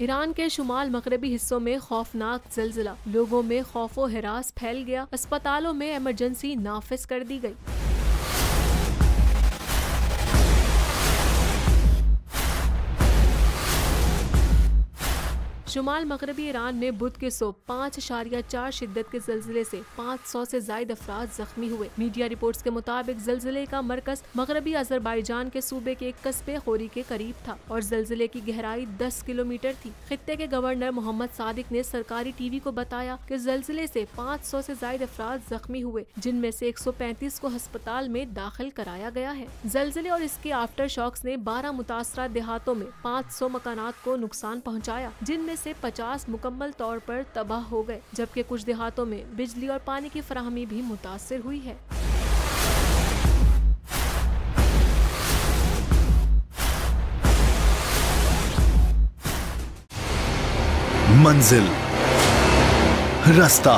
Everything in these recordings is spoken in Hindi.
ईरान के शुमाल मगरबी हिस्सों में खौफनाक जिलजिला लोगों में खौफो, हरास फैल गया। अस्पतालों में इमरजेंसी नाफिज कर दी गई। शुमाल मगरबी ईरान में बुध के सो पाँच शारिया चार शिद्दत के जलजिले से 500 से जायद अफराद जख्मी हुए। मीडिया रिपोर्ट्स के मुताबिक जलजिले का मरकज मगरबी अजरबैजान के सूबे के एक कस्बे खोरी के करीब था और जलजिले की गहराई 10 किलोमीटर थी। खत्ते के गवर्नर मोहम्मद सादिक ने सरकारी टीवी को बताया कि जलजिले से 500 से जायद अफराद जख्मी हुए, जिनमें से 135 को अस्पताल में दाखिल कराया गया है। जलजिले और इसके आफ्टर शॉक्स ने बारह मुतासरा देहातों में 500 मकानात को नुकसान पहुँचाया, जिनमें से 50 मुकम्मल तौर पर तबाह हो गए, जबकि कुछ देहातों में बिजली और पानी की फराहमी भी मुतासर हुई है। मंजिल, रास्ता,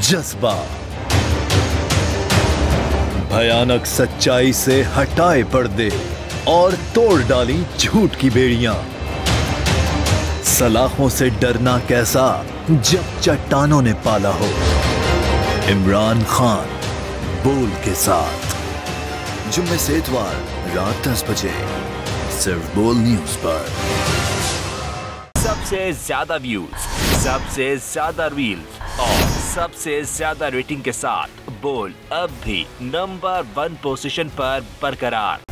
जज्बा। भयानक सच्चाई से हटाए पर्दे। और तोड़ डाली झूठ की बेड़ियाँ। सलाखों से डरना कैसा, जब चट्टानों ने पाला हो। इमरान खान, बोल के साथ। जुम्मे से इतवार, रात दस बजे, सिर्फ़ बोल न्यूज़ पर। सबसे ज़्यादा व्यूज़ सबसे ज़्यादा रील और सबसे ज़्यादा रेटिंग के साथ बोल अब भी नंबर वन पोजीशन पर बरकरार।